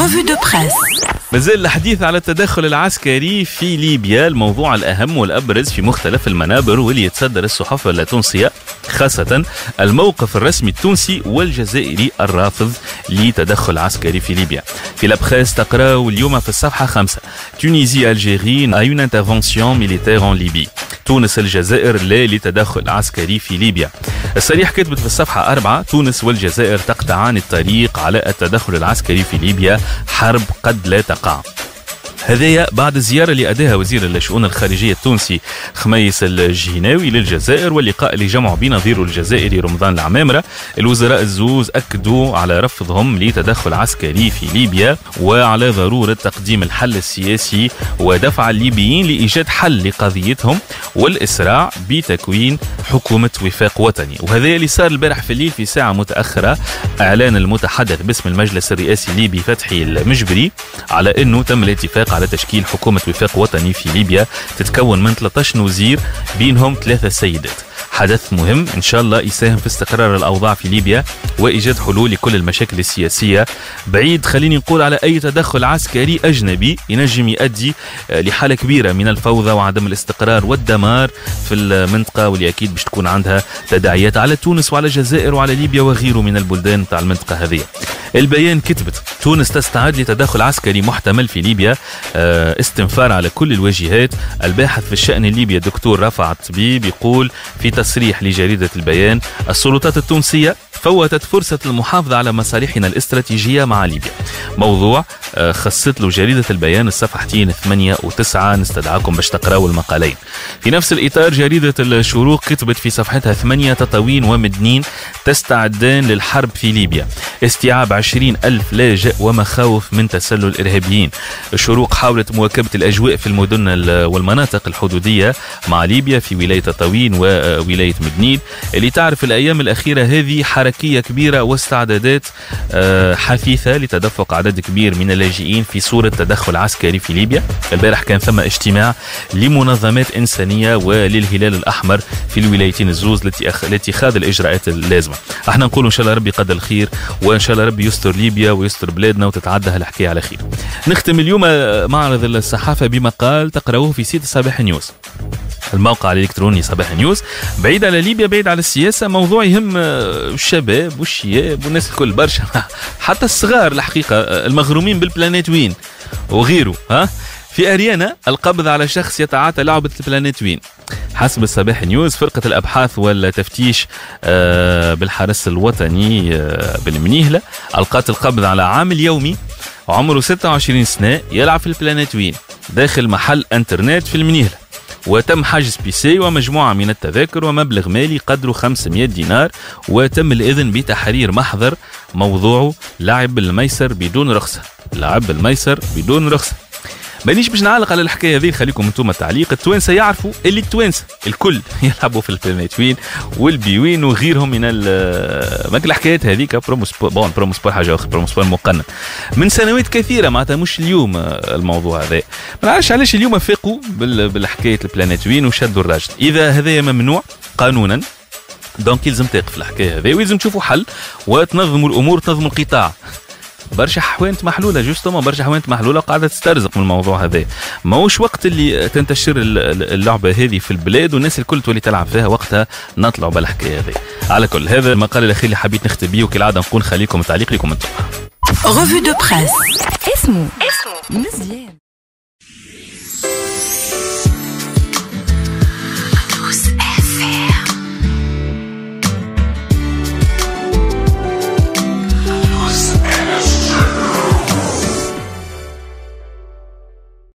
Revue de presse. مازال الحديث على التدخل العسكري في ليبيا. الموضوع الأهم والأبرز في مختلف المنابر واللي يتصدر الصحف التونسية خاصة الموقف الرسمي التونسي والجزائري الرافض لتدخل عسكري في ليبيا. في La Presse تقرأ اليوم في الصفحة خمسة. Tunisie Algérie à une intervention militaire en Libye. تونس الجزائر لا لتدخل عسكري في ليبيا. الصريح كتبت في الصفحة أربعة تونس والجزائر تقطعان الطريق على التدخل العسكري في ليبيا حرب قد لا تقع. هذايا بعد الزيارة اللي أداها وزير الشؤون الخارجية التونسي خميس الجهيناوي للجزائر واللقاء اللي جمعوا بنظيره الجزائري رمضان العمامرة. الوزراء الزوز أكدوا على رفضهم لتدخل عسكري في ليبيا وعلى ضرورة تقديم الحل السياسي ودفع الليبيين لإيجاد حل لقضيتهم والإسراع بتكوين حكومة وفاق وطني. وهذا اللي صار البارح في الليل في ساعة متأخرة. إعلان المتحدث باسم المجلس الرئاسي الليبي فتحي المجبري على أنه تم الاتفاق على تشكيل حكومة وفاق وطني في ليبيا تتكون من 13 وزير بينهم ثلاثة سيدات. حدث مهم إن شاء الله يساهم في استقرار الأوضاع في ليبيا وإيجاد حلول لكل المشاكل السياسية. بعيد خليني نقول على أي تدخل عسكري أجنبي ينجم يؤدي آه، لحالة كبيرة من الفوضى وعدم الاستقرار والدمار في المنطقة واللي أكيد باش تكون عندها تداعيات على تونس وعلى الجزائر وعلى ليبيا وغيره من البلدان تاع المنطقة هذه. البيان كتبت تونس تستعد لتدخل عسكري محتمل في ليبيا آه، استنفار على كل الواجهات. الباحث في الشأن الليبي الدكتور رفع الطبيب يقول في تصريح لجريدة البيان السلطات التونسية فوتت فرصة المحافظة على مصالحنا الاستراتيجية مع ليبيا. موضوع آه، خصت له جريدة البيان الصفحتين 8 و9 نستدعاكم باش تقراوا المقالين. في نفس الإطار جريدة الشروق كتبت في صفحتها 8 تطاوين ومدنين تستعدان للحرب في ليبيا. استيعاب 20 ألف لاجئ ومخاوف من تسلل الإرهابيين الشروق حاولت مواكبة الأجواء في المدن والمناطق الحدودية مع ليبيا في ولاية تطاوين وولاية مدنين اللي تعرف الأيام الأخيرة هذه حركية كبيرة واستعدادات آه، حثيثة لتدفق عدد كبير من اللاجئين في صورة تدخل عسكري في ليبيا. البارح كان ثم اجتماع لمنظمات إنسانية وللهلال الأحمر في الولايتين الزوز لاتخاذ الإجراءات اللازمة. أحنا نقول إن شاء الله ربي قد الخير وإن شاء الله ربي يستر ليبيا ويستر بلادنا وتتعدى هالحكاية على خير. نختم اليوم معرض الصحافة بمقال تقرأوه في site صباح نيوز. الموقع الإلكتروني صباح نيوز. بعيد على ليبيا بعيد على السياسة موضوع يهم الشباب والشياب والناس الكل برشا. حتى الصغار الحقيقة المغرومين بال Planet Win؟ وغيرها؟ في أريانا القبض على شخص يتعاطى لعبة ال Planet Win؟ حسب الصباح نيوز فرقة الأبحاث والتفتيش آه، بالحرس الوطني آه، بالمنيهلة ألقت القبض على عامل يومي عمره 26 سنة يلعب في ال Planet Win؟ داخل محل إنترنت في المنيهلة. وتم حجز PC ومجموعة من التذاكر ومبلغ مالي قدره 500 دينار وتم الإذن بتحرير محضر موضوعه لعب الميسر بدون رخصة. لعب الميسر بدون رخصة. مانيش باش نعلق على الحكاية هذه خليكم أنتم التعليق التوانسة يعرفوا اللي التوانسة. الكل يلعبوا في ال Planet Win وال Bwin وغيرهم من ماك الحكايات هذيك Promosport bon Promosport حاجة أخرى Promosport مقنن. من سنوات كثيرة معناتها مش اليوم الموضوع هذا. ما نعرفش علاش اليوم فاقوا بالحكايه ال Planet Win وشدوا الراجل. إذا هذا ممنوع قانونا donc يلزم تقف الحكاية هذه ويلزم تشوفوا حل وتنظموا الأمور تنظموا القطاع. برشا حوانت محلولة justement برشا حوانت محلولة وقاعده تسترزق من الموضوع هذا. ماهوش وقت اللي تنتشر اللعبة هذه في البلاد والناس الكل تولي تلعب فيها وقتها نطلعوا بالحكاية هذه. على كل هذا المقال الأخير اللي حبيت نختم بيه وكالعاده نقول خليكم تعليق لكم أنتم. Revue de presse. اسمه اسمه